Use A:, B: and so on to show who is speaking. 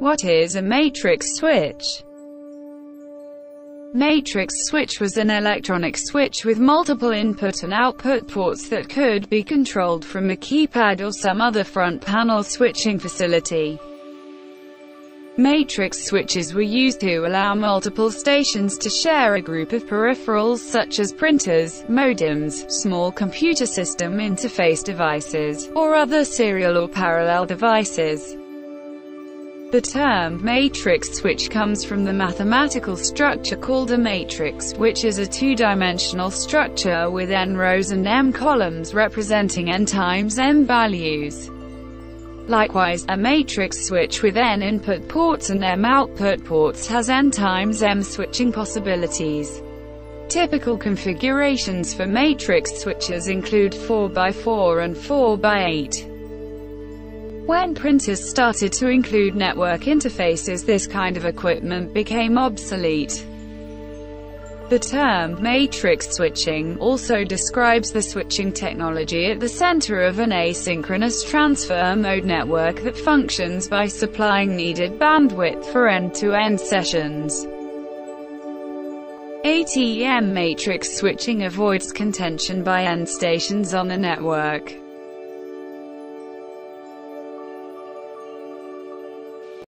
A: What is a matrix switch? Matrix switch was an electronic switch with multiple input and output ports that could be controlled from a keypad or some other front panel switching facility. Matrix switches were used to allow multiple stations to share a group of peripherals such as printers, modems, small computer system interface devices, or other serial or parallel devices. The term matrix switch comes from the mathematical structure called a matrix, which is a two-dimensional structure with n rows and m columns representing n times m values. Likewise, a matrix switch with n input ports and m output ports has n times m switching possibilities. Typical configurations for matrix switches include 4x4 and 4x8. When printers started to include network interfaces this kind of equipment became obsolete. The term matrix switching also describes the switching technology at the center of an asynchronous transfer mode network that functions by supplying needed bandwidth for end-to-end -end sessions. ATM matrix switching avoids contention by end stations on a network.